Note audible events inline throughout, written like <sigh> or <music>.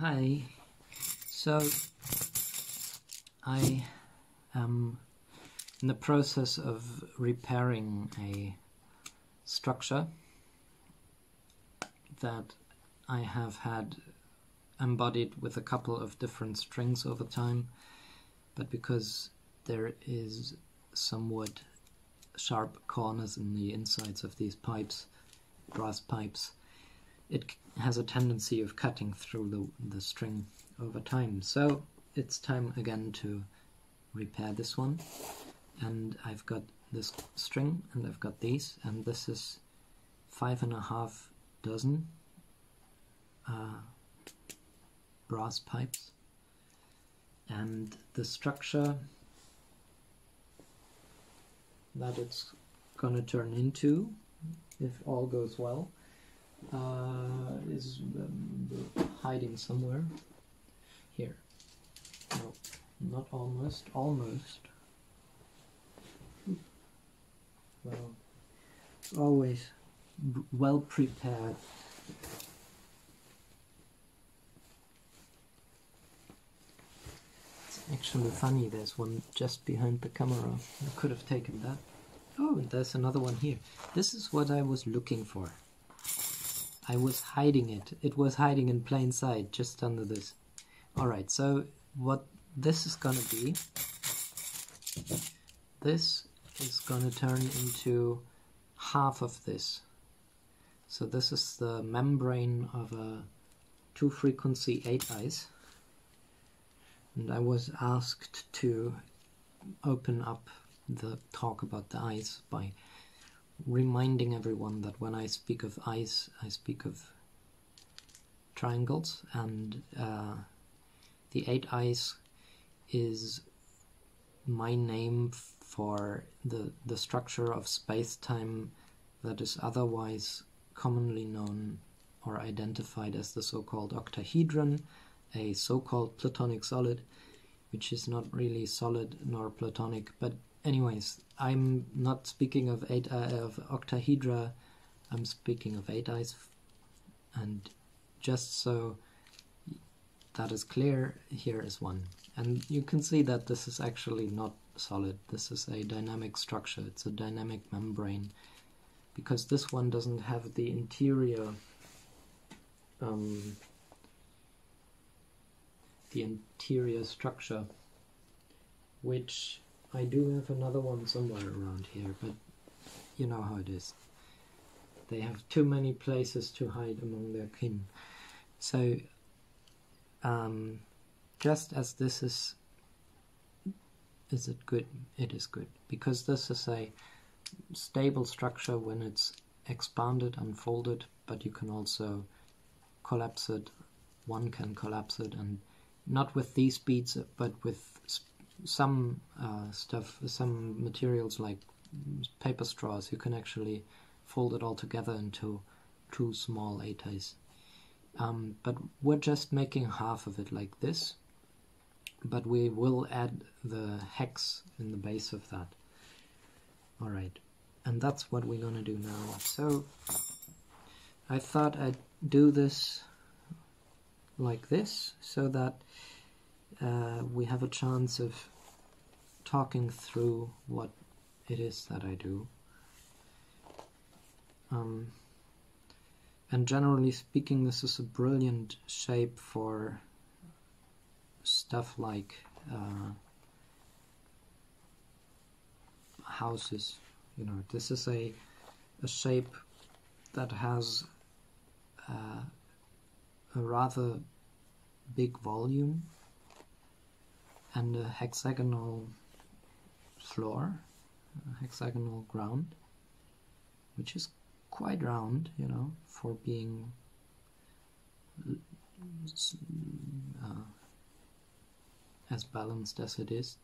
Hi. So I am in the process of repairing a structure that I have had embodied with a couple of different strings over time, but because there is somewhat sharp corners in the insides of these pipes, brass pipes, it has a tendency of cutting through the, the string over time. So it's time again to repair this one. And I've got this string and I've got these, and this is five and a half dozen uh, brass pipes. And the structure that it's gonna turn into, if all goes well, uh, is um, hiding somewhere here. No, not almost, almost. Well, always well prepared. It's actually funny, there's one just behind the camera. I could have taken that. Oh, and there's another one here. This is what I was looking for. I was hiding it. It was hiding in plain sight, just under this. Alright, so what this is gonna be, this is gonna turn into half of this. So this is the membrane of a two frequency 8 eyes. And I was asked to open up the talk about the eyes by reminding everyone that when I speak of ice, I speak of triangles, and uh, the eight eyes is my name for the the structure of space-time that is otherwise commonly known or identified as the so-called octahedron, a so-called platonic solid, which is not really solid nor platonic, but anyways, I'm not speaking of eight uh, of octahedra. I'm speaking of eight eyes, and just so that is clear, here is one. And you can see that this is actually not solid. This is a dynamic structure. It's a dynamic membrane because this one doesn't have the interior um, the interior structure which I do have another one somewhere around here, but you know how it is. They have too many places to hide among their kin. So, um, just as this is, is it good? It is good because this is a stable structure when it's expanded, unfolded, but you can also collapse it. One can collapse it, and not with these beads, but with some uh, stuff, some materials like paper straws, you can actually fold it all together into two small eyes. Um, but we're just making half of it like this, but we will add the hex in the base of that. Alright, and that's what we're gonna do now. So, I thought I'd do this like this, so that uh, we have a chance of talking through what it is that I do. Um, and generally speaking, this is a brilliant shape for stuff like uh, houses. You know, this is a, a shape that has uh, a rather big volume and a hexagonal floor, a hexagonal ground, which is quite round, you know, for being uh, as balanced as it is.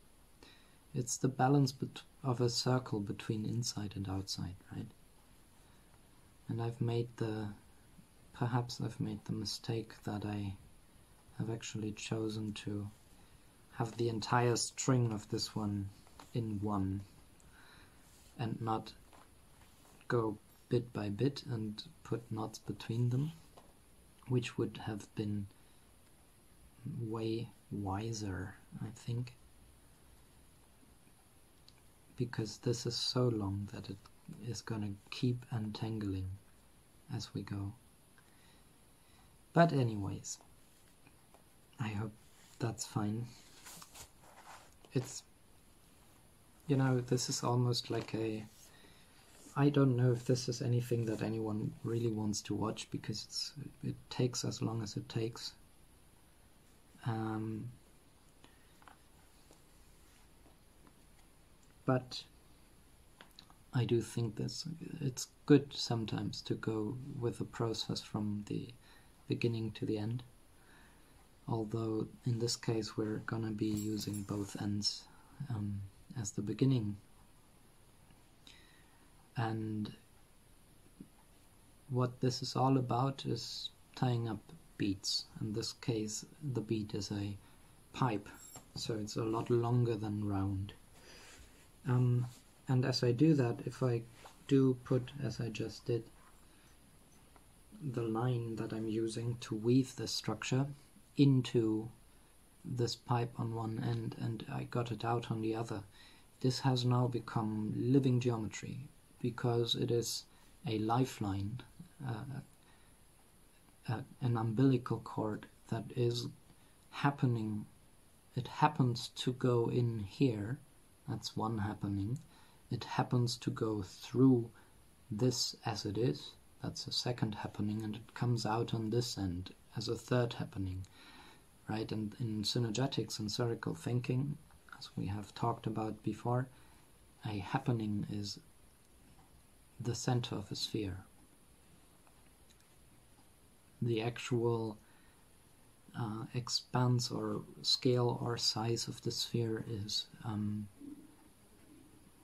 It's the balance of a circle between inside and outside, right? And I've made the, perhaps I've made the mistake that I have actually chosen to have the entire string of this one in one and not go bit by bit and put knots between them, which would have been way wiser, I think, because this is so long that it is going to keep untangling as we go. But anyways, I hope that's fine. It's, you know, this is almost like a. I don't know if this is anything that anyone really wants to watch because it's it takes as long as it takes. Um, but I do think this it's good sometimes to go with the process from the beginning to the end. Although in this case we're gonna be using both ends um, as the beginning. And what this is all about is tying up beats. In this case, the beat is a pipe, so it's a lot longer than round. Um, and as I do that, if I do put, as I just did, the line that I'm using to weave the structure into this pipe on one end and I got it out on the other, this has now become living geometry because it is a lifeline, uh, uh, an umbilical cord that is happening. It happens to go in here, that's one happening. It happens to go through this as it is, that's a second happening, and it comes out on this end as a third happening, right? And in synergetics and spherical thinking, as we have talked about before, a happening is the center of a sphere. The actual uh, expanse or scale or size of the sphere is um,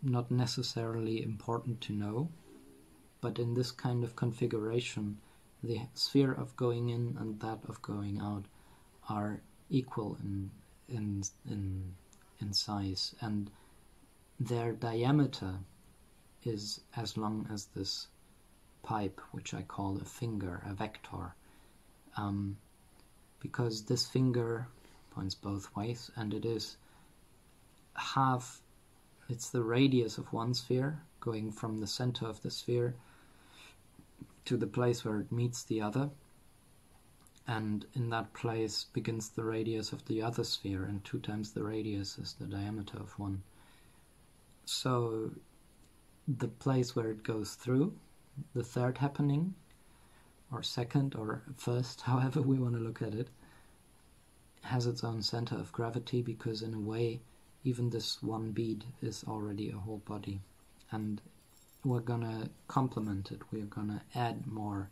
not necessarily important to know, but in this kind of configuration, the sphere of going in and that of going out are equal in in in in size, and their diameter is as long as this pipe, which I call a finger, a vector, um, because this finger points both ways, and it is half. It's the radius of one sphere going from the center of the sphere to the place where it meets the other and in that place begins the radius of the other sphere and two times the radius is the diameter of one so the place where it goes through the third happening or second or first <laughs> however we want to look at it has its own center of gravity because in a way even this one bead is already a whole body and we're gonna complement it, we're gonna add more.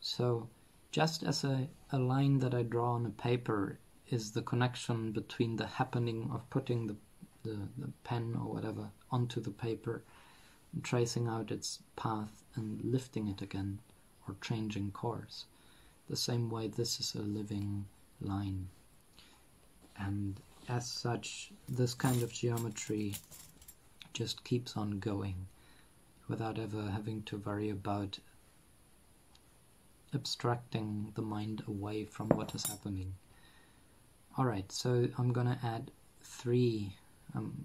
So just as a, a line that I draw on a paper is the connection between the happening of putting the, the, the pen or whatever onto the paper, and tracing out its path and lifting it again or changing course. The same way this is a living line. And as such, this kind of geometry just keeps on going without ever having to worry about abstracting the mind away from what is happening. Alright, so I'm gonna add three, um,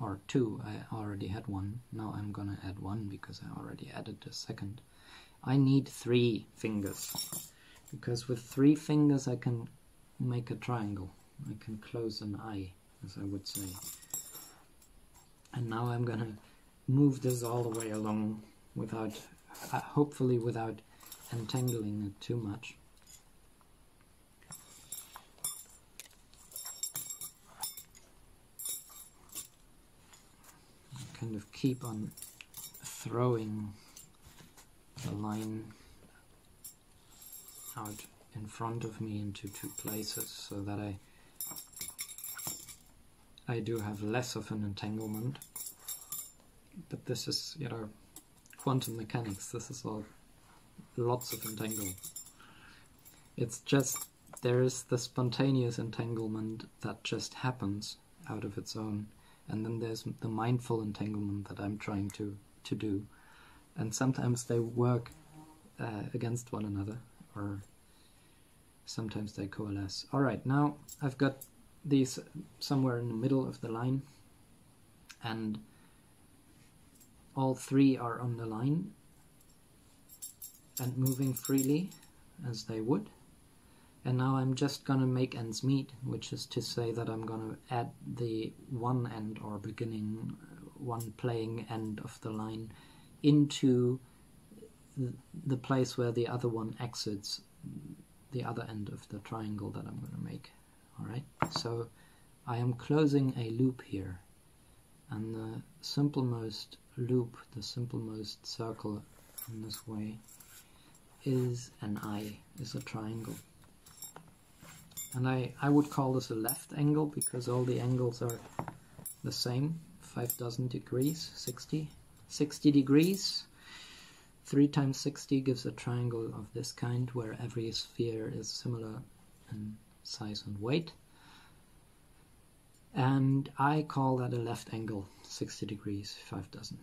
or two, I already had one, now I'm gonna add one because I already added a second. I need three fingers, because with three fingers I can make a triangle. I can close an eye, as I would say. And now I'm gonna move this all the way along without, uh, hopefully without entangling it too much. Kind of keep on throwing the line out in front of me into two places so that I I do have less of an entanglement but this is, you know, quantum mechanics. This is all lots of entangle. It's just there is the spontaneous entanglement that just happens out of its own, and then there's the mindful entanglement that I'm trying to to do, and sometimes they work uh, against one another, or sometimes they coalesce. Alright, now I've got these somewhere in the middle of the line and all three are on the line and moving freely as they would. And now I'm just gonna make ends meet, which is to say that I'm gonna add the one end or beginning, one playing end of the line into the place where the other one exits the other end of the triangle that I'm gonna make. Alright, so I am closing a loop here and the simplemost loop, the simplemost circle in this way is an eye, is a triangle. And I, I would call this a left angle because all the angles are the same, 5 dozen degrees, 60, 60 degrees. 3 times 60 gives a triangle of this kind where every sphere is similar in size and weight. And I call that a left angle, 60 degrees, 5 dozen.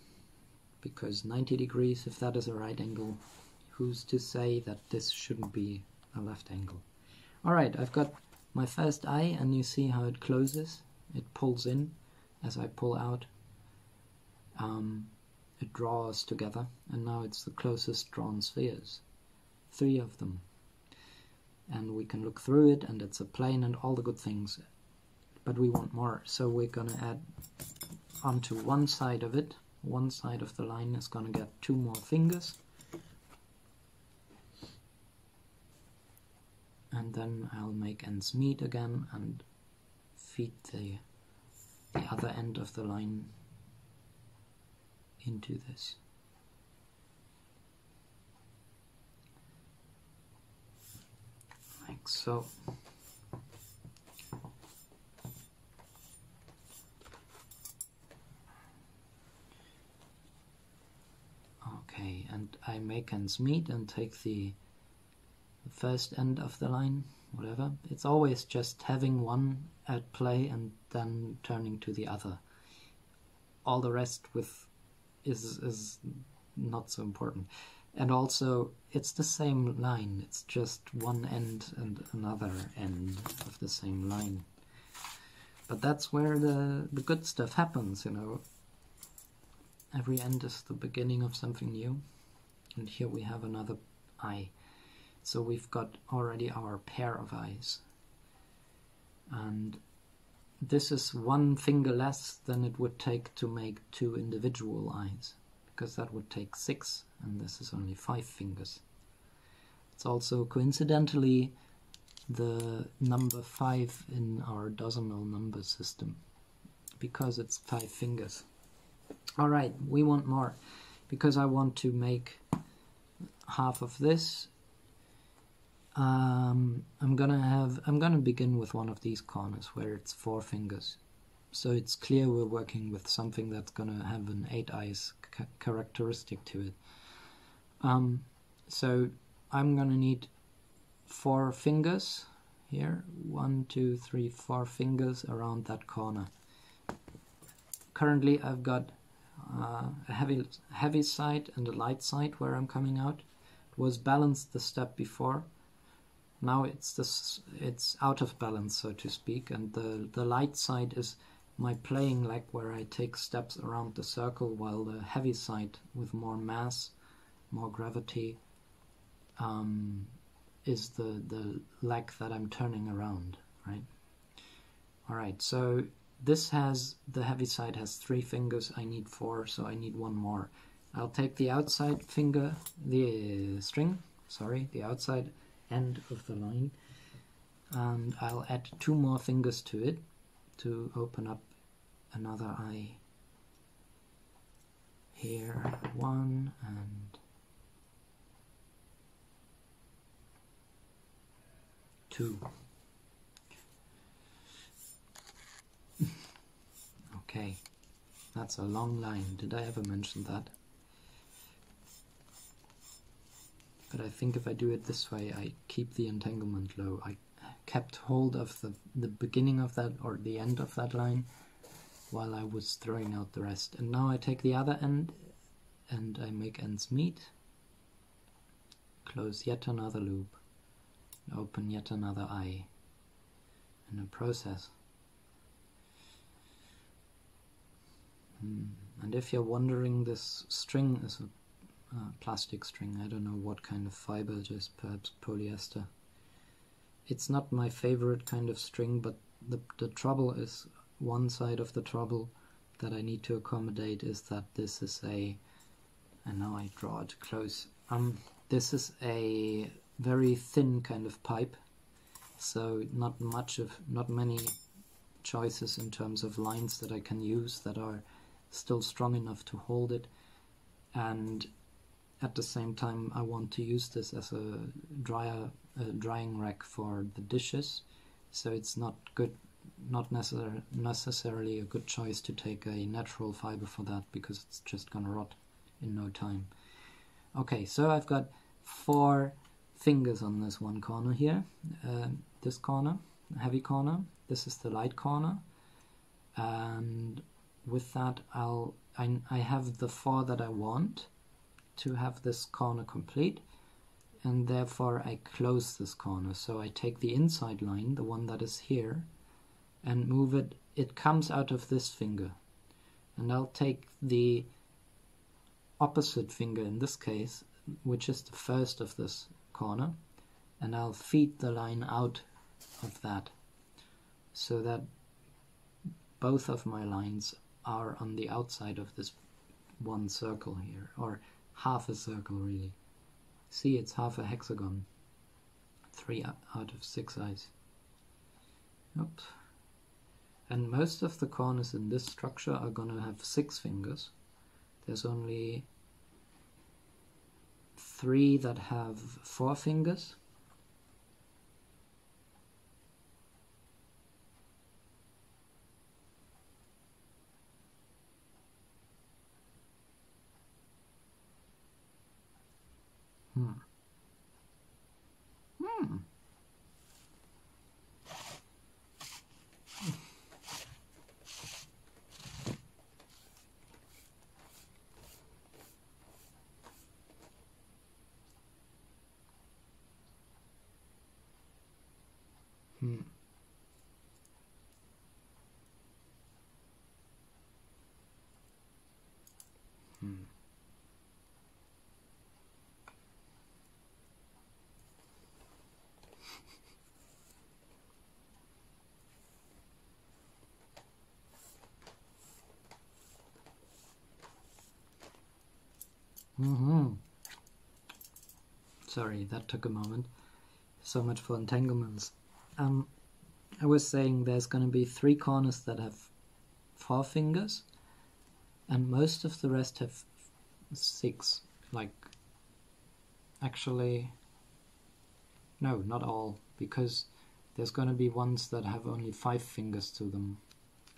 Because 90 degrees, if that is a right angle, who's to say that this shouldn't be a left angle? Alright, I've got my first eye and you see how it closes. It pulls in as I pull out. Um, it draws together and now it's the closest drawn spheres. Three of them. And we can look through it and it's a plane and all the good things but we want more. So we're to add onto one side of it, one side of the line is to get two more fingers. And then I'll make ends meet again and feed the, the other end of the line into this. Like so. Okay, and I make ends meet and take the first end of the line, whatever. It's always just having one at play and then turning to the other. All the rest with is is not so important. And also, it's the same line. It's just one end and another end of the same line. But that's where the the good stuff happens, you know. Every end is the beginning of something new. And here we have another eye. So we've got already our pair of eyes. And this is one finger less than it would take to make two individual eyes, because that would take six, and this is only five fingers. It's also coincidentally the number five in our decimal number system, because it's five fingers. Alright, we want more because I want to make half of this. Um, I'm gonna have I'm gonna begin with one of these corners where it's four fingers, so it's clear we're working with something that's gonna have an eight eyes ca characteristic to it. Um, so I'm gonna need four fingers here, one, two, three, four fingers around that corner. Currently, I've got uh, a heavy heavy side and a light side where I'm coming out. It was balanced the step before. Now it's this it's out of balance so to speak, and the the light side is my playing leg where I take steps around the circle, while the heavy side with more mass, more gravity, um, is the the leg that I'm turning around, right? All right, so this has, the heavy side has three fingers, I need four, so I need one more. I'll take the outside finger, the string, sorry, the outside end of the line, and I'll add two more fingers to it to open up another eye. Here, one, and two. <laughs> Okay, that's a long line. Did I ever mention that? But I think if I do it this way, I keep the entanglement low. I kept hold of the, the beginning of that or the end of that line while I was throwing out the rest. And now I take the other end and I make ends meet, close yet another loop, open yet another eye in a process. Hmm. And if you're wondering, this string is a plastic string. I don't know what kind of fiber it is, perhaps polyester. It's not my favorite kind of string, but the, the trouble is one side of the trouble that I need to accommodate is that this is a, and now I draw it close, um, this is a very thin kind of pipe, so not much of, not many choices in terms of lines that I can use that are still strong enough to hold it, and at the same time I want to use this as a dryer, a drying rack for the dishes, so it's not good not necessar necessarily a good choice to take a natural fiber for that because it's just gonna rot in no time. Okay, so I've got four fingers on this one corner here. Uh, this corner, heavy corner. This is the light corner, and with that, I'll I, I have the four that I want to have this corner complete, and therefore I close this corner. So I take the inside line, the one that is here, and move it, it comes out of this finger. And I'll take the opposite finger in this case, which is the first of this corner, and I'll feed the line out of that so that both of my lines are on the outside of this one circle here, or half a circle really. See, it's half a hexagon. Three out of six eyes. Oops. And most of the corners in this structure are to have six fingers. There's only three that have four fingers. Hmm. Hmm. Hmm. Mm-hmm. Sorry, that took a moment. So much for entanglements. Um, I was saying there's going to be three corners that have four fingers, and most of the rest have six. Like, actually, no, not all, because there's going to be ones that have only five fingers to them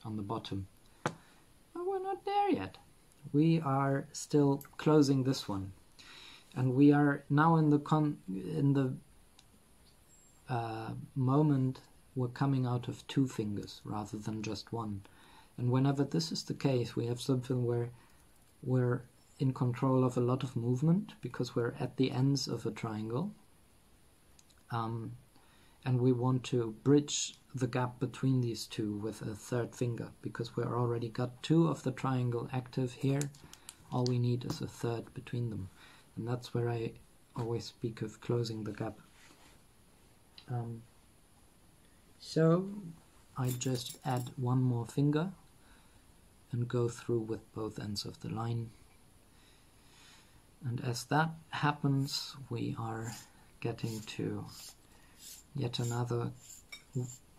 on the bottom. But we're not there yet. We are still closing this one, and we are now in the con in the uh, moment we're coming out of two fingers rather than just one. And whenever this is the case, we have something where we're in control of a lot of movement because we're at the ends of a triangle. Um, and we want to bridge the gap between these two with a third finger because we're already got two of the triangle active here. All we need is a third between them. And that's where I always speak of closing the gap. Um, so I just add one more finger and go through with both ends of the line. And as that happens, we are getting to yet another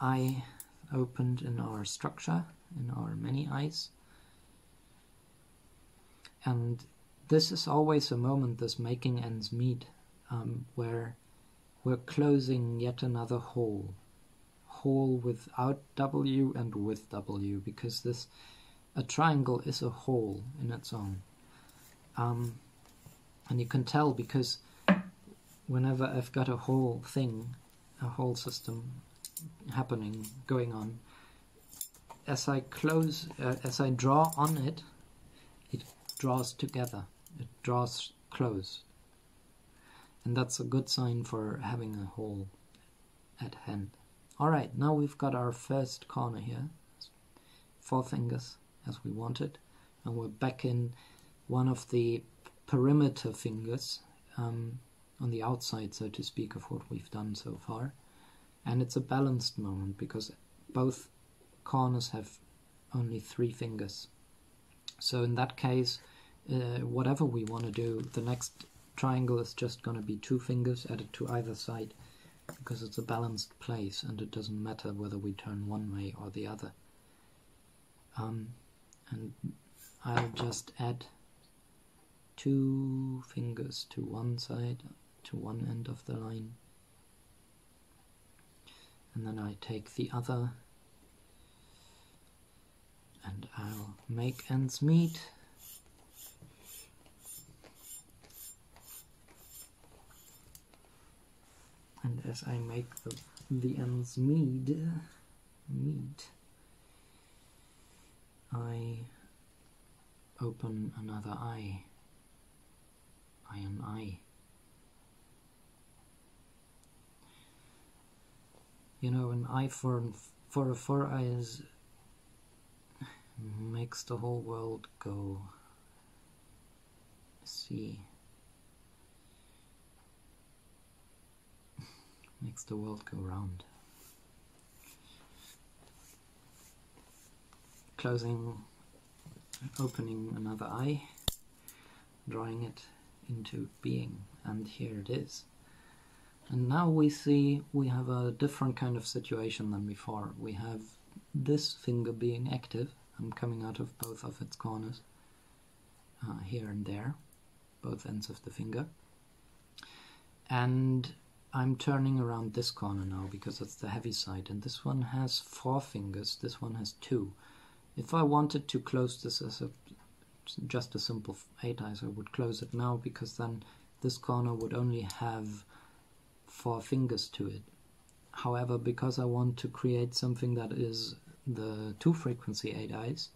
eye opened in our structure, in our many eyes. And this is always a moment, this making ends meet, um, where we're closing yet another hole. Hole without W and with W, because this a triangle is a hole in its own. Um, and you can tell because whenever I've got a whole thing, a whole system happening, going on, as I close, uh, as I draw on it, it draws together, it draws close and that's a good sign for having a hole at hand. Alright, now we've got our first corner here. Four fingers as we wanted. And we're back in one of the perimeter fingers um, on the outside, so to speak, of what we've done so far. And it's a balanced moment because both corners have only three fingers. So in that case, uh, whatever we want to do, the next triangle is just going to be two fingers added to either side because it's a balanced place and it doesn't matter whether we turn one way or the other. Um, and I'll just add two fingers to one side, to one end of the line. And then I take the other and I'll make ends meet. And as I make the, the ends meet, meet, I open another eye. I am I. You know, an eye for for a four eyes makes the whole world go see. Makes the world go round. Closing, opening another eye, drawing it into being, and here it is. And now we see we have a different kind of situation than before. We have this finger being active. I'm coming out of both of its corners, uh, here and there, both ends of the finger. And I'm turning around this corner now because it's the heavy side, and this one has four fingers, this one has two. If I wanted to close this as a just a simple 8 eyes, I would close it now because then this corner would only have four fingers to it. However, because I want to create something that is the 2 frequency 8 eyes,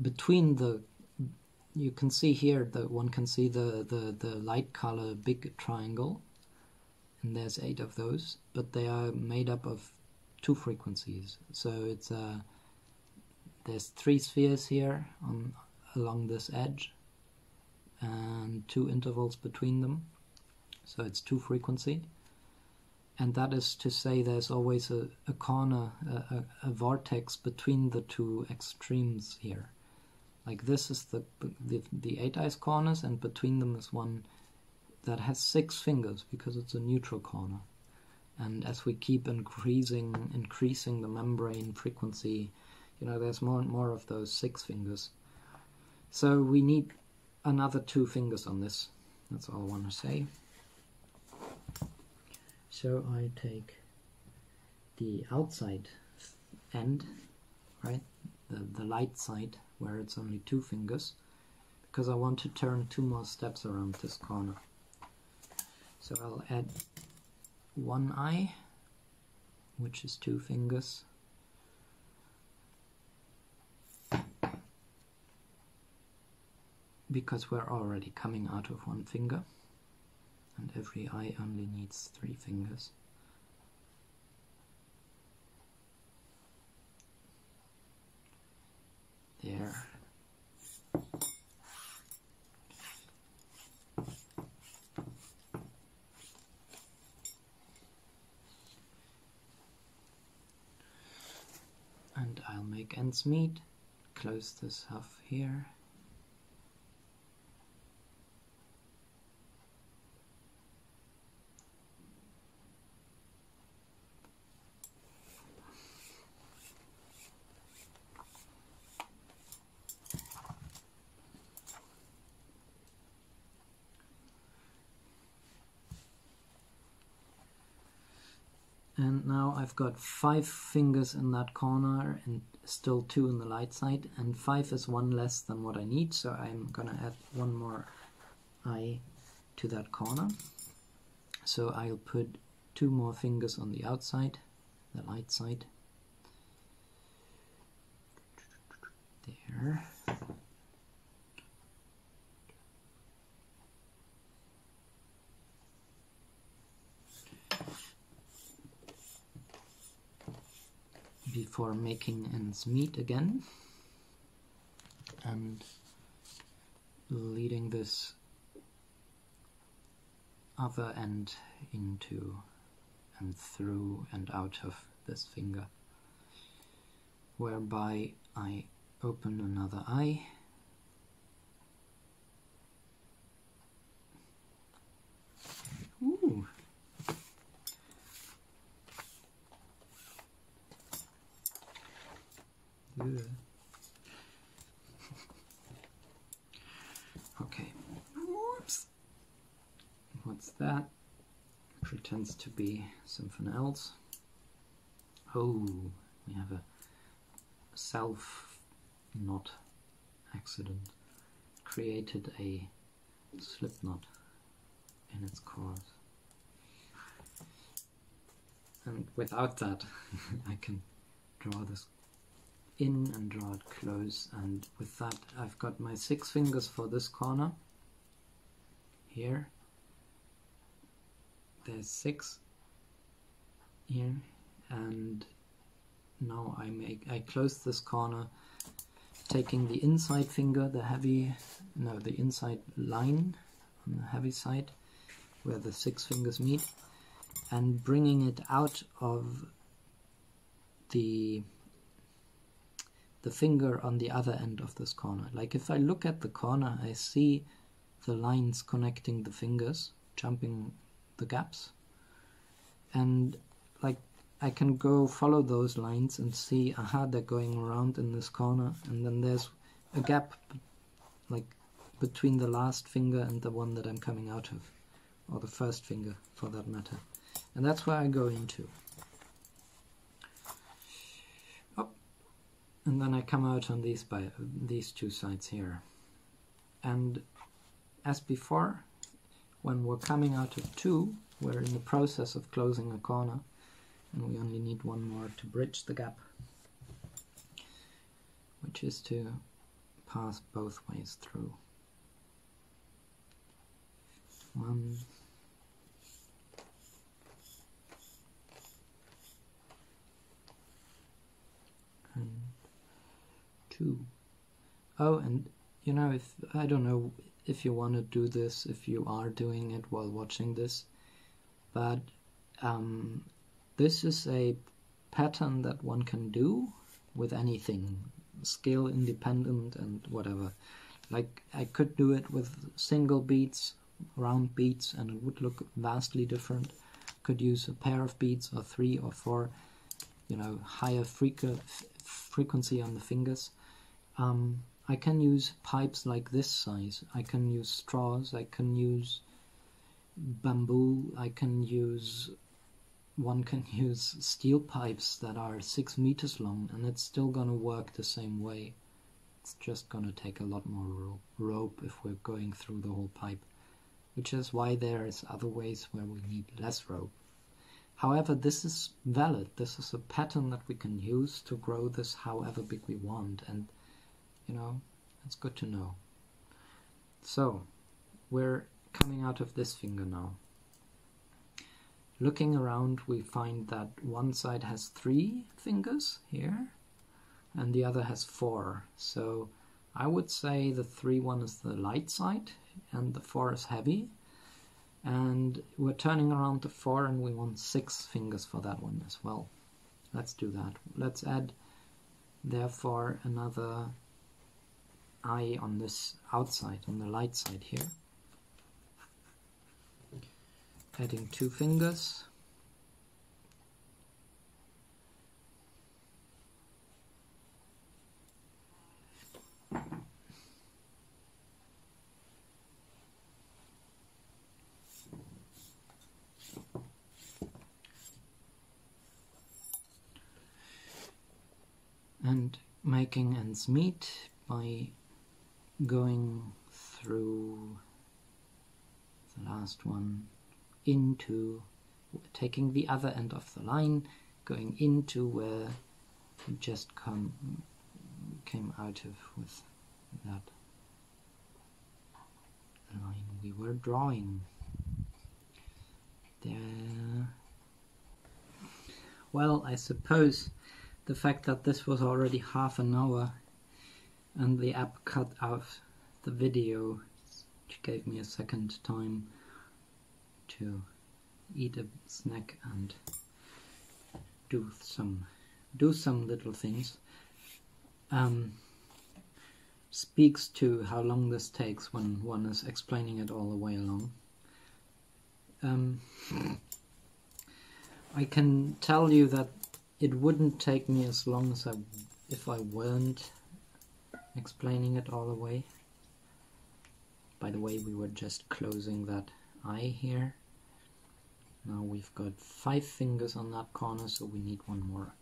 between the you can see here that one can see the, the, the light color big triangle and there's eight of those but they are made up of two frequencies. So it's uh, there's three spheres here on along this edge and two intervals between them. So it's two frequency. And that is to say there's always a, a corner a, a, a, vortex between the two extremes here. Like this is the, the the eight eyes corners and between them is one that has six fingers because it's a neutral corner. And as we keep increasing increasing the membrane frequency you know there's more and more of those six fingers. So we need another two fingers on this. That's all I want to say. So I take the outside end right? The, the light side where it's only two fingers because I want to turn two more steps around this corner so I'll add one eye which is two fingers because we're already coming out of one finger and every eye only needs three fingers. There. And I'll make ends meet, close this half here. and now I've got five fingers in that corner and still two in the light side and five is one less than what I need so I'm gonna add one more eye to that corner. So I'll put two more fingers on the outside the light side. There before making ends meet again. And leading this other end into and through and out of this finger whereby I open another eye Okay. Whoops. What's that? Pretends to be something else. Oh, we have a self knot accident. Created a slip knot in its course. And without that, <laughs> I can draw this in and draw it close. And with that I've got my six fingers for this corner. Here. There's six. Here. And now I make I close this corner taking the inside finger the heavy no the inside line on the heavy side where the six fingers meet and bringing it out of the the finger on the other end of this corner. Like if I look at the corner, I see the lines connecting the fingers, jumping the gaps. And like I can go follow those lines and see, aha, they're going around in this corner. And then there's a gap like between the last finger and the one that I'm coming out of, or the first finger for that matter. And that's where I go into. And then I come out on these by these two sides here. And as before when we're coming out of two we're in the process of closing a corner and we only need one more to bridge the gap which is to pass both ways through. One too. Oh, and you know, if I don't know if you want to do this, if you are doing it while watching this, but um, this is a pattern that one can do with anything, scale independent and whatever. Like I could do it with single beads, round beads, and it would look vastly different. Could use a pair of beads or three or four, you know, higher frequency on the fingers um, I can use pipes like this size. I can use straws. I can use bamboo. I can use one can <laughs> use steel pipes that are six meters long and it's still gonna work the same way. It's just gonna take a lot more ro rope if we're going through the whole pipe, which is why there is other ways where we need less rope. However, this is valid. This is a pattern that we can use to grow this however big we want and you know, it's good to know. So, we're coming out of this finger now. Looking around, we find that one side has three fingers here, and the other has four. So, I would say the three one is the light side, and the four is heavy. And we're turning around the four, and we want six fingers for that one as well. Let's do that. Let's add, therefore, another eye on this outside, on the light side here. Adding two fingers. and making ends meet by going through the last one into taking the other end of the line going into where we just come came out of with that line we were drawing. There. Well I suppose the fact that this was already half an hour and the app cut off the video which gave me a second time to eat a snack and do some do some little things um, speaks to how long this takes when one is explaining it all the way along. Um, I can tell you that it wouldn't take me as long as I if I weren't explaining it all the way. By the way, we were just closing that eye here. Now we've got five fingers on that corner, so we need one more.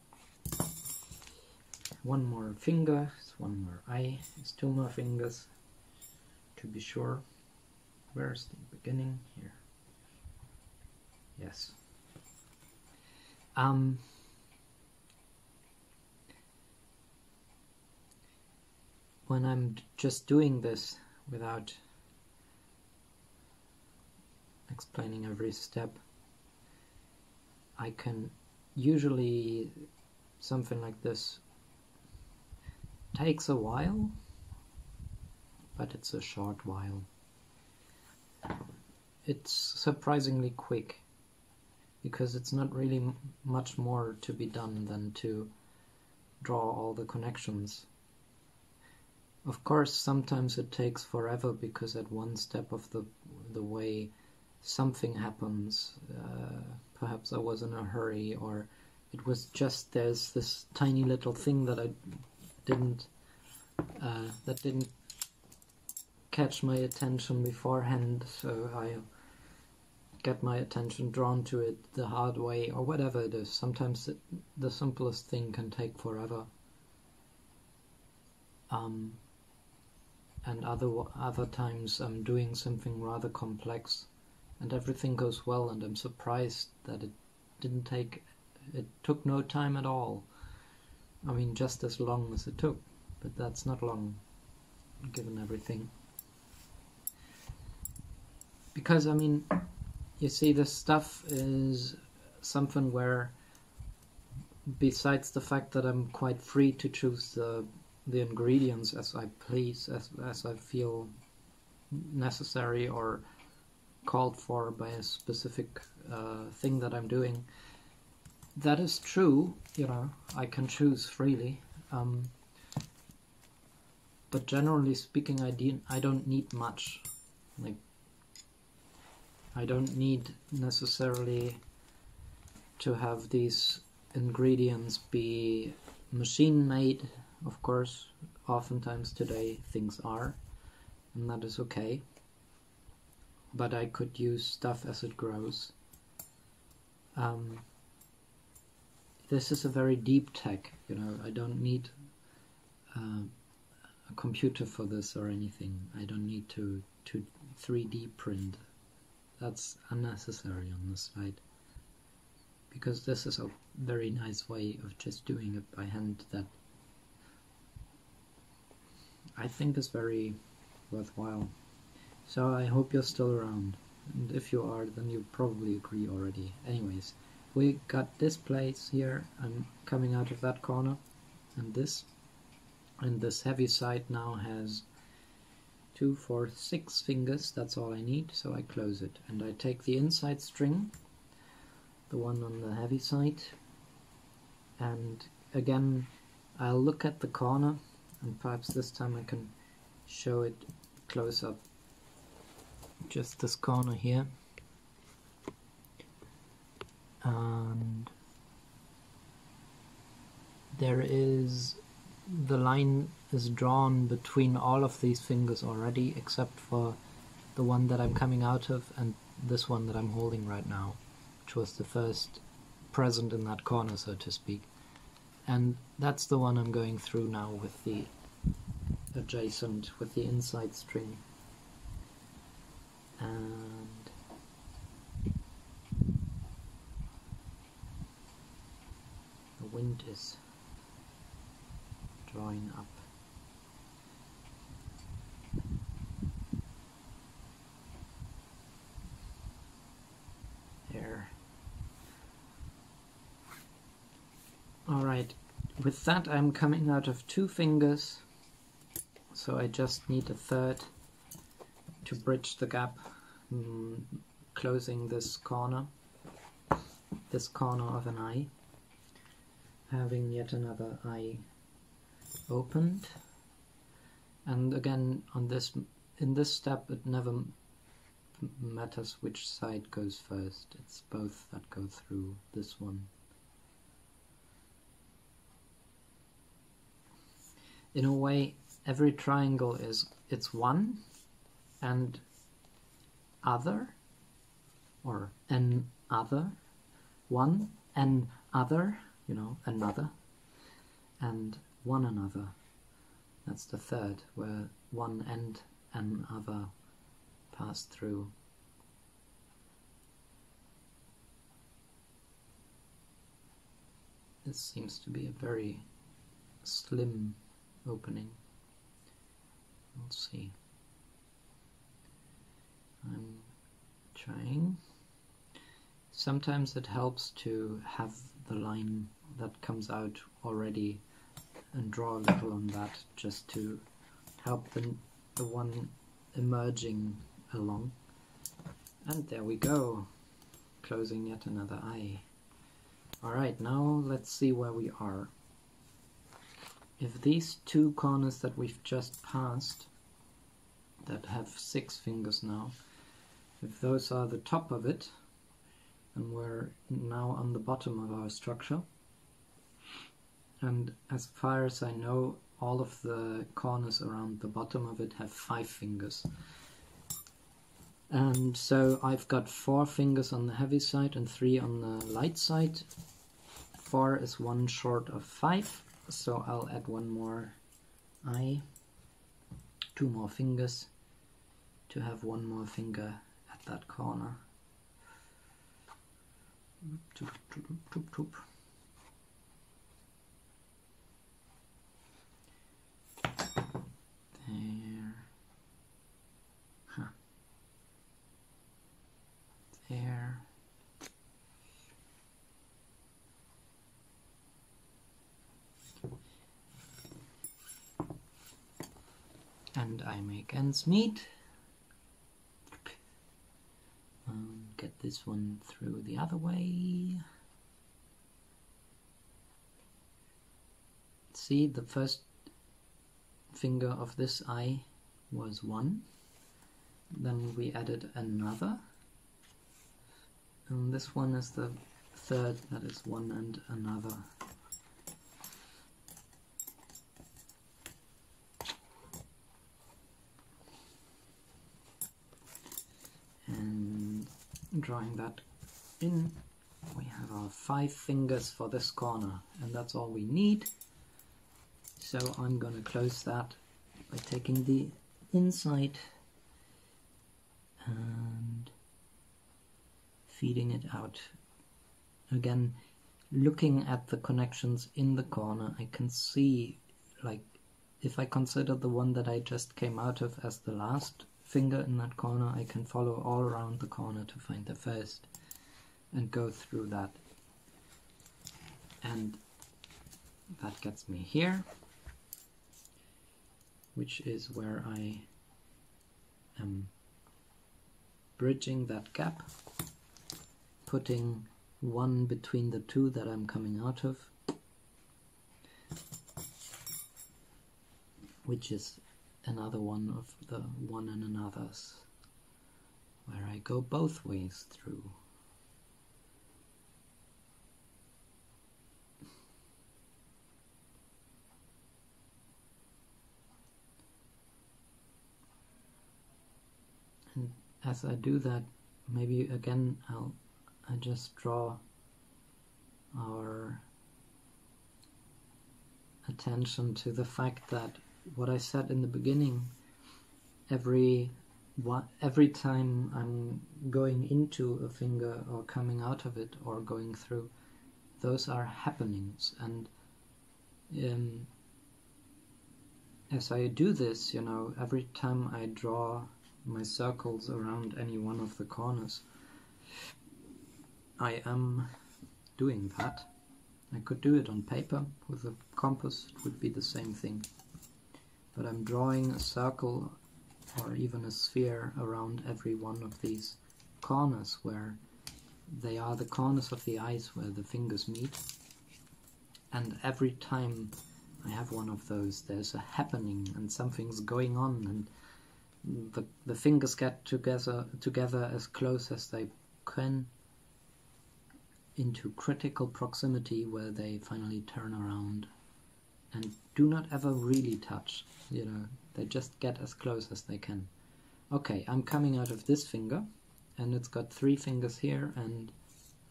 One more finger, one more eye, it's two more fingers to be sure. Where's the beginning? Here. Yes. Um, when I'm just doing this without explaining every step, I can usually something like this takes a while, but it's a short while. It's surprisingly quick because it's not really much more to be done than to draw all the connections. Of course, sometimes it takes forever because at one step of the the way something happens. Uh, perhaps I was in a hurry, or it was just there's this tiny little thing that I didn't uh, that didn't catch my attention beforehand, so I get my attention drawn to it the hard way, or whatever it is. Sometimes it, the simplest thing can take forever. Um, and other other times I'm doing something rather complex, and everything goes well, and I'm surprised that it didn't take. It took no time at all. I mean, just as long as it took, but that's not long, given everything. Because I mean, you see, this stuff is something where, besides the fact that I'm quite free to choose the the ingredients as I please, as as I feel necessary or called for by a specific uh, thing that I'm doing. That is true, you know, I can choose freely. Um, but generally speaking, I, de- I don't need much. Like, I don't need necessarily to have these ingredients be machine made. Of course, oftentimes today things are, and that is okay. But I could use stuff as it grows. Um, this is a very deep tech, you know. I don't need uh, a computer for this or anything. I don't need to to 3D print. That's unnecessary on this side because this is a very nice way of just doing it by hand that I think is very worthwhile. So I hope you're still around. And if you are, then you probably agree already. Anyways, we got this place here. I'm coming out of that corner. And this. And this heavy side now has two, four, six fingers. That's all I need. So I close it. And I take the inside string, the one on the heavy side. And again, I'll look at the corner. And perhaps this time I can show it close up. Just this corner here. And there is the line is drawn between all of these fingers already except for the one that I'm coming out of and this one that I'm holding right now which was the first present in that corner so to speak. And that's the one I'm going through now with the adjacent with the inside string and the wind is drawing up. There. Alright, with that I'm coming out of two fingers so I just need a third to bridge the gap mm, closing this corner this corner of an eye. Having yet another eye opened. And again on this in this step it never matters which side goes first. It's both that go through this one. In a way every triangle is it's one and other or an other one and other you know another and one another that's the third where one and another pass through this seems to be a very slim opening. We'll see. I'm trying. Sometimes it helps to have the line that comes out already and draw a little on that just to help the, the one emerging along. And there we go, closing yet another eye. Alright, now let's see where we are if these two corners that we've just passed, that have six fingers now, if those are the top of it, and we're now on the bottom of our structure, and as far as I know, all of the corners around the bottom of it have five fingers. And so I've got four fingers on the heavy side and three on the light side. Four is one short of five so I'll add one more eye, two more fingers to have one more finger at that corner. There. Huh. There. And I make ends meet. Um, get this one through the other way. See, the first finger of this eye was one. Then we added another. And this one is the third, that is one and another. Drawing that in. We have our five fingers for this corner and that's all we need. So I'm going to close that by taking the inside and feeding it out. Again looking at the connections in the corner I can see like if I consider the one that I just came out of as the last finger in that corner, I can follow all around the corner to find the first and go through that. And that gets me here, which is where I am bridging that gap, putting one between the two that I'm coming out of, which is another one of the one and another's where I go both ways through. And as I do that, maybe again I'll I just draw our attention to the fact that what I said in the beginning, every every time I'm going into a finger or coming out of it or going through, those are happenings. And um, as I do this, you know, every time I draw my circles around any one of the corners, I am doing that. I could do it on paper with a compass, it would be the same thing. But I'm drawing a circle or even a sphere around every one of these corners where they are the corners of the eyes where the fingers meet. And every time I have one of those, there's a happening and something's going on and the, the fingers get together together as close as they can into critical proximity where they finally turn around and do not ever really touch you know they just get as close as they can. Okay I'm coming out of this finger and it's got three fingers here and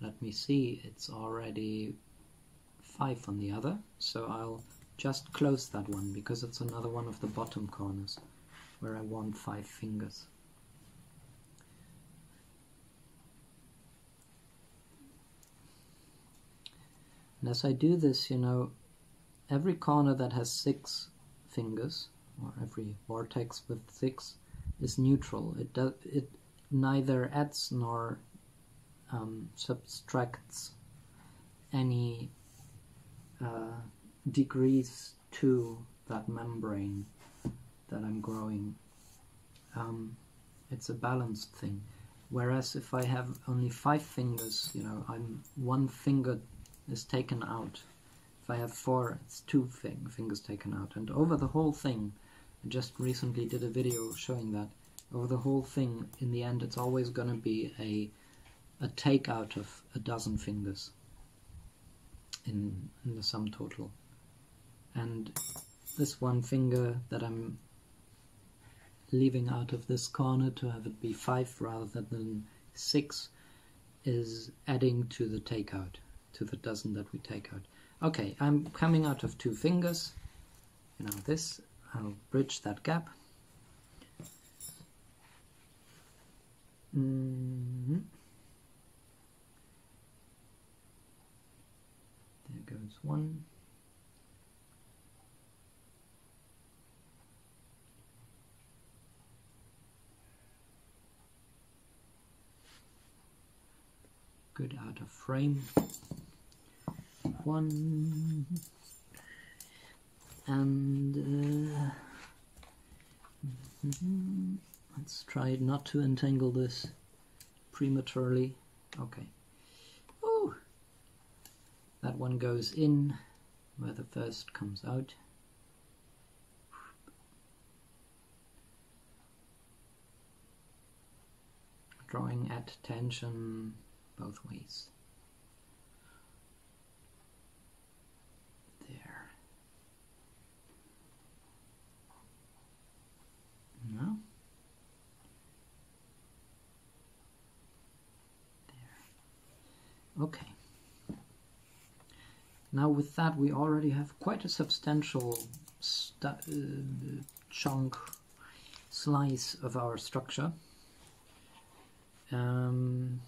let me see it's already five on the other so I'll just close that one because it's another one of the bottom corners where I want five fingers. And as I do this, you know, every corner that has six fingers, or every vortex with six, is neutral. It does it neither adds nor um, subtracts any uh, degrees to that membrane that I'm growing. Um, it's a balanced thing. Whereas if I have only five fingers, you know, I'm one finger is taken out. If I have four, it's two fing fingers taken out. And over the whole thing, I just recently did a video showing that, over the whole thing, in the end, it's always going to be a, a take out of a dozen fingers in, in the sum total. And this one finger that I'm leaving out of this corner to have it be five rather than six is adding to the takeout to the dozen that we take out. Okay, I'm coming out of two fingers. You know this, I'll bridge that gap. Mm -hmm. There goes one. Good out of frame one. And uh, let's try not to entangle this prematurely. Okay. Oh that one goes in where the first comes out. Drawing at tension both ways No. There. Okay. Now with that we already have quite a substantial uh, chunk, slice of our structure. Um,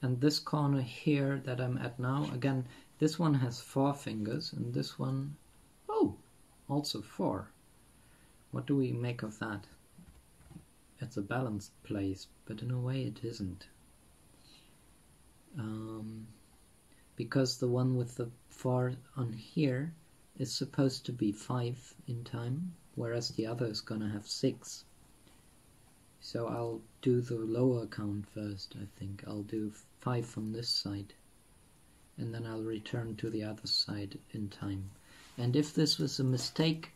and this corner here that I'm at now, again, this one has four fingers and this one, oh, also four. What do we make of that? It's a balanced place, but in a way it isn't. Um, because the one with the four on here is supposed to be 5 in time, whereas the other is gonna have 6. So I'll do the lower count first, I think. I'll do 5 from this side, and then I'll return to the other side in time. And if this was a mistake,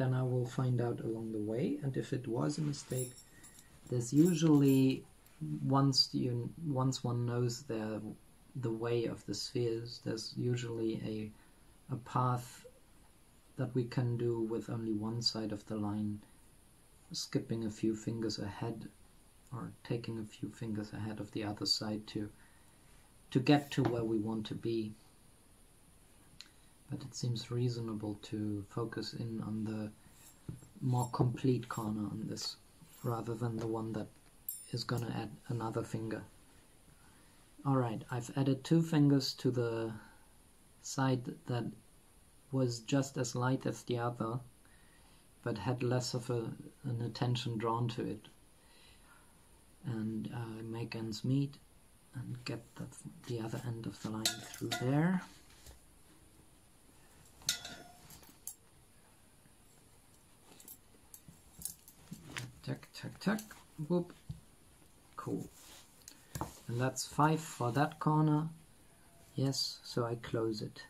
then I will find out along the way. And if it was a mistake, there's usually once you once one knows the the way of the spheres, there's usually a a path that we can do with only one side of the line, skipping a few fingers ahead or taking a few fingers ahead of the other side to to get to where we want to be but it seems reasonable to focus in on the more complete corner on this rather than the one that is gonna add another finger. Alright, I've added two fingers to the side that was just as light as the other but had less of a, an attention drawn to it and uh, make ends meet and get the, the other end of the line through there. Tuck, tuck, whoop, cool. And that's five for that corner. Yes, so I close it.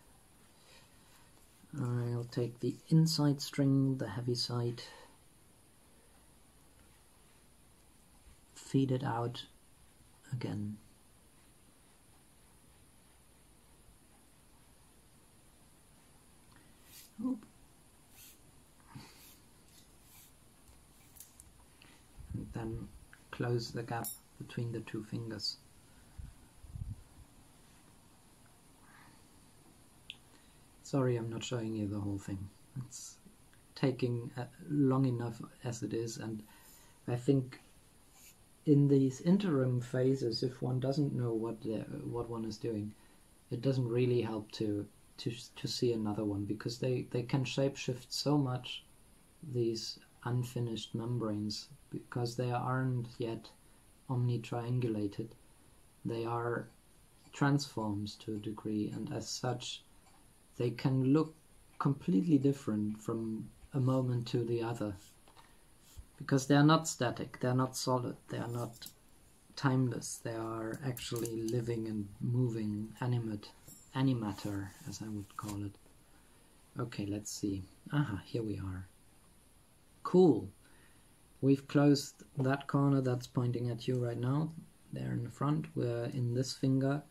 I'll take the inside string, the heavy side, feed it out again. Oop. And then close the gap between the two fingers. Sorry, I'm not showing you the whole thing. It's taking uh, long enough as it is, and I think in these interim phases, if one doesn't know what what one is doing, it doesn't really help to to to see another one because they they can shapeshift so much these unfinished membranes because they aren't yet omnitriangulated. They are transforms to a degree, and as such, they can look completely different from a moment to the other because they are not static, they are not solid, they are not timeless, they are actually living and moving, animate, animator, as I would call it. Okay, let's see. Aha, here we are. Cool. We've closed that corner that's pointing at you right now. There in the front, we're in this finger,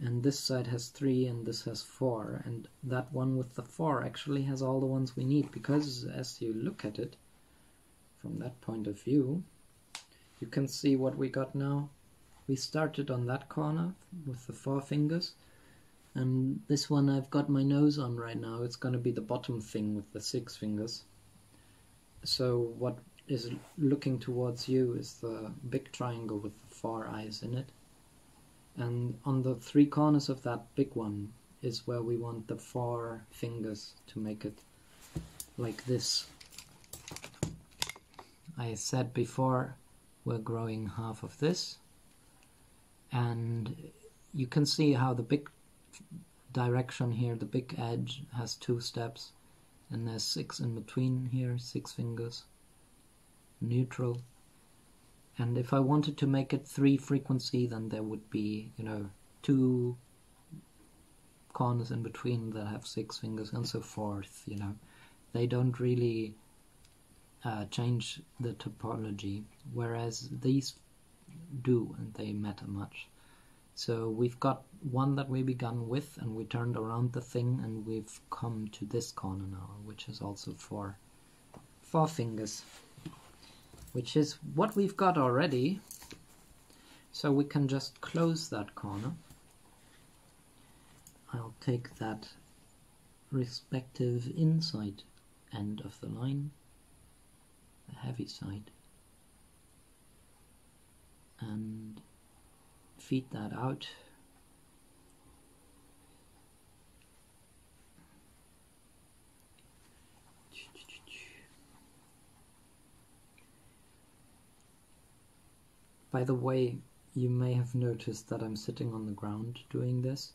and this side has three and this has four, and that one with the four actually has all the ones we need, because as you look at it, from that point of view, you can see what we got now. We started on that corner with the four fingers, and this one I've got my nose on right now. It's going to be the bottom thing with the six fingers. So what is looking towards you is the big triangle with the four eyes in it. And on the three corners of that big one is where we want the four fingers to make it like this. I said before we're growing half of this and you can see how the big direction here, the big edge has two steps and there's six in between here, six fingers, neutral. And if I wanted to make it three frequency, then there would be, you know, two corners in between that have six fingers and so forth, you know. They don't really uh, change the topology, whereas these do and they matter much. So we've got one that we began with and we turned around the thing and we've come to this corner now, which is also four, four fingers, which is what we've got already. So we can just close that corner. I'll take that respective inside end of the line the heavy side and feed that out By the way, you may have noticed that I'm sitting on the ground doing this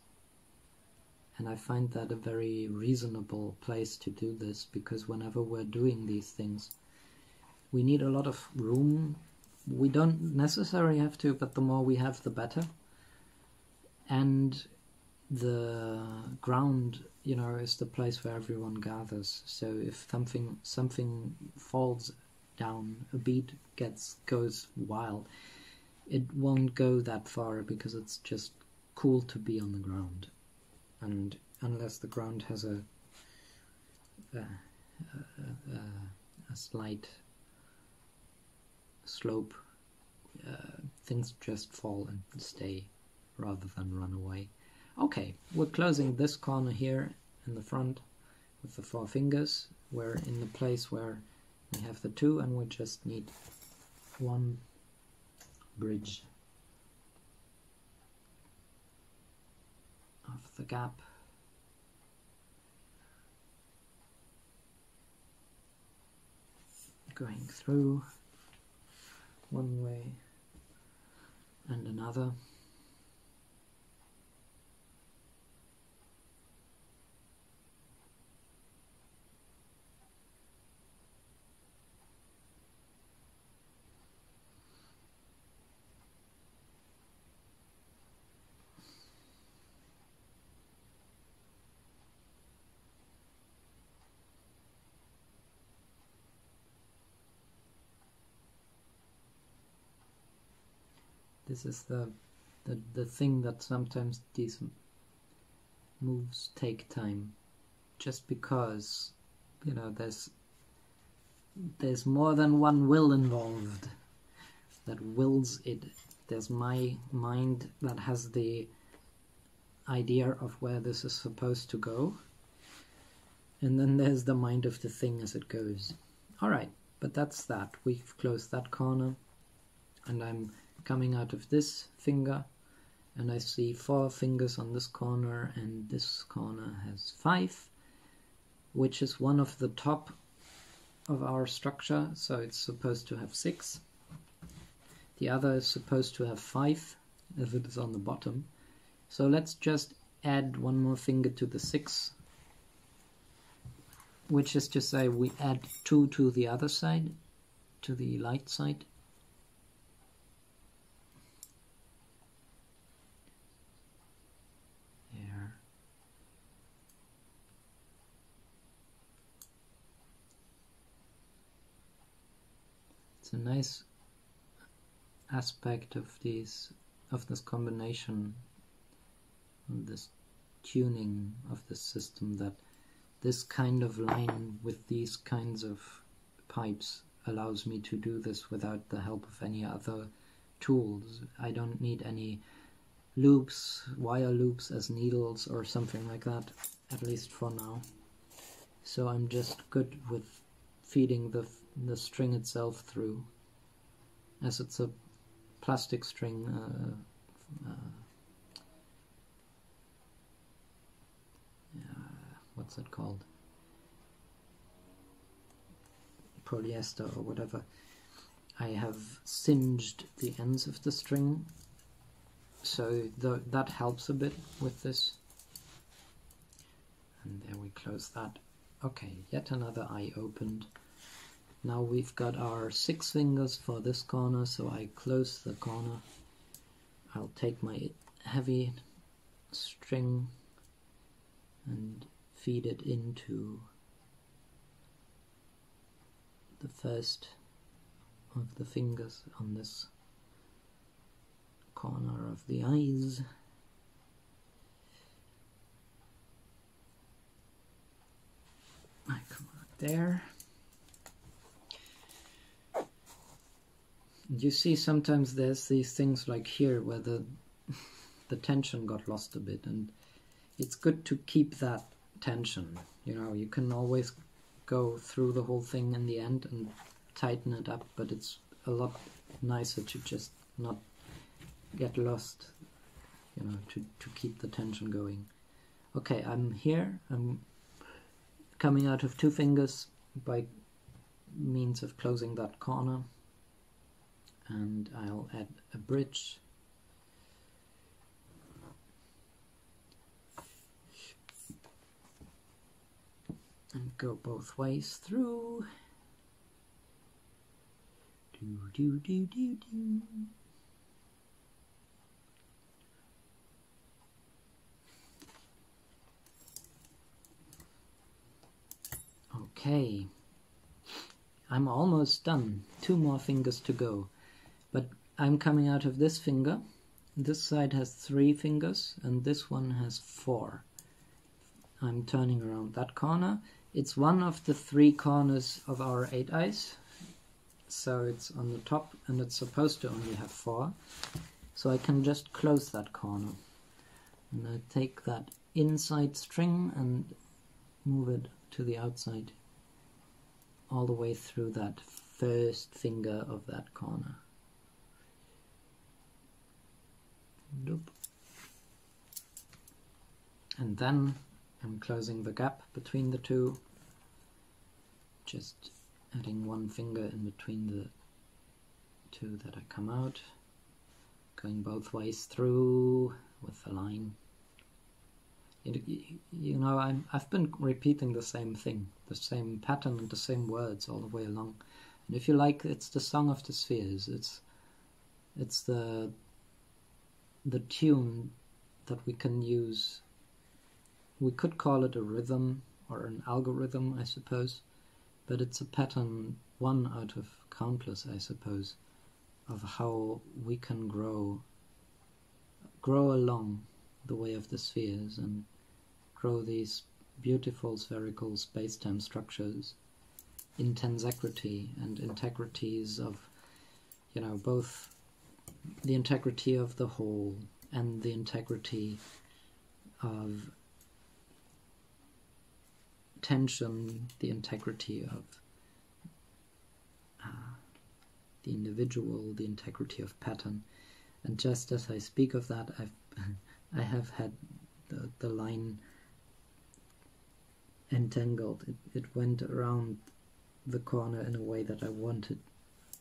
and I find that a very reasonable place to do this because whenever we're doing these things we need a lot of room. We don't necessarily have to, but the more we have, the better. And the ground, you know, is the place where everyone gathers. So if something something falls down, a beat gets goes wild, it won't go that far because it's just cool to be on the ground, and unless the ground has a a, a, a, slight slope, uh, things just fall and stay rather than run away. Okay, we're closing this corner here in the front with the four fingers. We're in the place where we have the two and we just need one bridge of the gap. Going through one way and another. This is the, the, the thing that sometimes these moves take time. Just because you know there's there's more than one will involved that wills it. There's my mind that has the idea of where this is supposed to go. And then there's the mind of the thing as it goes. Alright but that's that. We've closed that corner. And I'm coming out of this finger and I see four fingers on this corner and this corner has five which is one of the top of our structure so it's supposed to have six. The other is supposed to have five as it is on the bottom. So let's just add one more finger to the six which is to say we add two to the other side to the light side A nice aspect of these of this combination this tuning of the system that this kind of line with these kinds of pipes allows me to do this without the help of any other tools. I don't need any loops, wire loops as needles or something like that, at least for now. So I'm just good with feeding the the string itself through as it's a plastic string uh, uh, what's it called? Polyester or whatever. I have singed the ends of the string so that helps a bit with this. And there we close that. Okay yet another eye opened now we've got our six fingers for this corner, so I close the corner. I'll take my heavy string and feed it into the first of the fingers on this corner of the eyes. I come out there. You see sometimes there's these things like here where the <laughs> the tension got lost a bit and it's good to keep that tension you know. You can always go through the whole thing in the end and tighten it up but it's a lot nicer to just not get lost you know to, to keep the tension going. Okay I'm here. I'm coming out of two fingers by means of closing that corner and I'll add a bridge. And go both ways through. Do do do do do. Okay. I'm almost done. Two more fingers to go I'm coming out of this finger. This side has three fingers and this one has four. I'm turning around that corner. It's one of the three corners of our eight eyes. So it's on the top and it's supposed to only have four. So I can just close that corner. And I take that inside string and move it to the outside all the way through that first finger of that corner and then I'm closing the gap between the two. Just adding one finger in between the two that I come out. Going both ways through with the line. You know i have been repeating the same thing the same pattern and the same words all the way along. And if you like it's the song of the spheres. It's it's the the tune that we can use. We could call it a rhythm or an algorithm, I suppose, but it's a pattern, one out of countless, I suppose, of how we can grow grow along the way of the spheres and grow these beautiful spherical space-time structures in tensegrity and integrities of you know both the integrity of the whole and the integrity of tension, the integrity of uh, the individual, the integrity of pattern. And just as I speak of that, I've <laughs> I have had the, the line entangled. It, it went around the corner in a way that I wanted,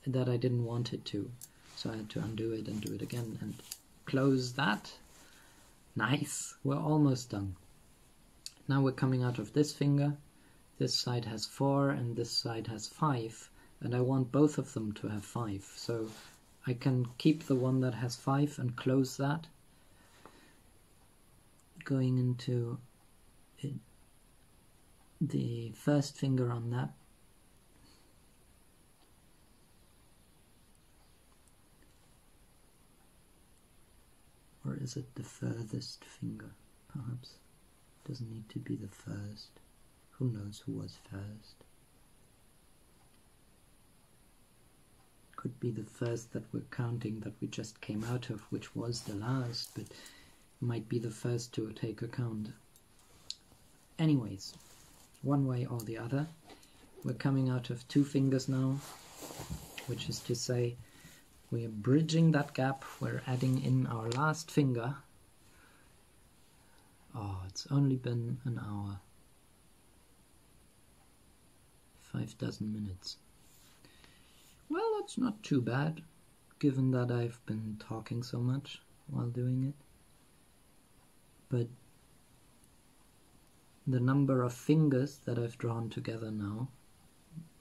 that I didn't want it to. So I had to undo it and do it again and close that. Nice, we're almost done. Now we're coming out of this finger. This side has four and this side has five. And I want both of them to have five. So I can keep the one that has five and close that. Going into the first finger on that Is it the furthest finger? Perhaps. Doesn't need to be the first. Who knows who was first? Could be the first that we're counting that we just came out of, which was the last, but might be the first to take account. Anyways, one way or the other, we're coming out of two fingers now, which is to say we're bridging that gap, we're adding in our last finger. Oh, it's only been an hour. Five dozen minutes. Well, that's not too bad, given that I've been talking so much while doing it. But the number of fingers that I've drawn together now,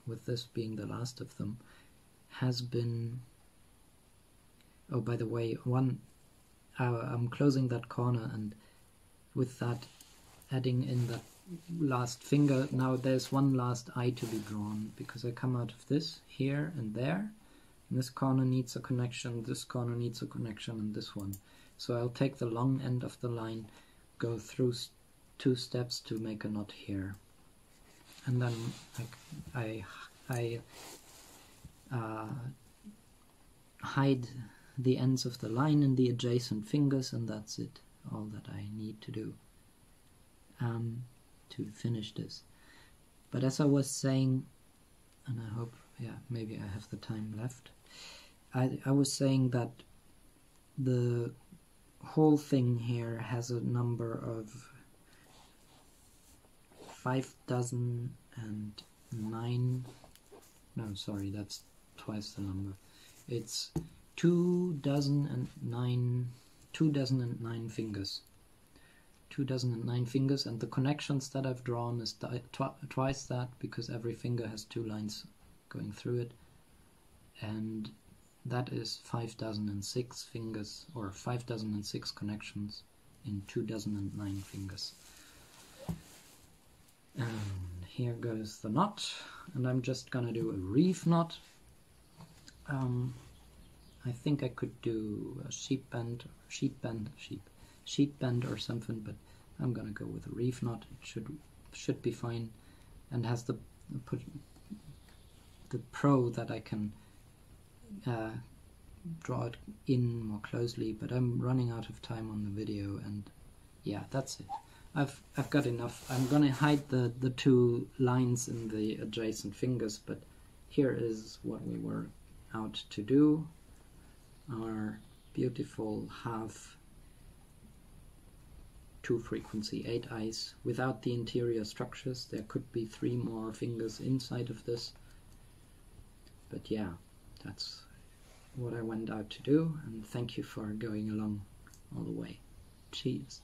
with this being the last of them, has been Oh, by the way, one, uh, I'm closing that corner and with that adding in that last finger, now there's one last eye to be drawn because I come out of this here and there. And this corner needs a connection, this corner needs a connection, and this one. So I'll take the long end of the line, go through two steps to make a knot here. And then I, I, I uh, hide the ends of the line and the adjacent fingers and that's it all that I need to do um, to finish this. But as I was saying and I hope yeah maybe I have the time left I, I was saying that the whole thing here has a number of five dozen and nine no sorry that's twice the number. It's two dozen and nine two dozen and nine fingers. Two dozen and nine fingers and the connections that I've drawn is tw twice that because every finger has two lines going through it. And that is five dozen and six fingers or five dozen and six connections in two dozen and nine fingers. And here goes the knot and I'm just gonna do a reef knot. Um, I think I could do a sheet bend, sheet bend, sheep, sheet bend or something, but I'm gonna go with a reef knot. It should should be fine, and has the put the pro that I can uh, draw it in more closely. But I'm running out of time on the video, and yeah, that's it. I've I've got enough. I'm gonna hide the the two lines in the adjacent fingers, but here is what we were out to do our beautiful half two frequency eight eyes. Without the interior structures there could be three more fingers inside of this. But yeah that's what I went out to do and thank you for going along all the way. Cheers